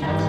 Thank you.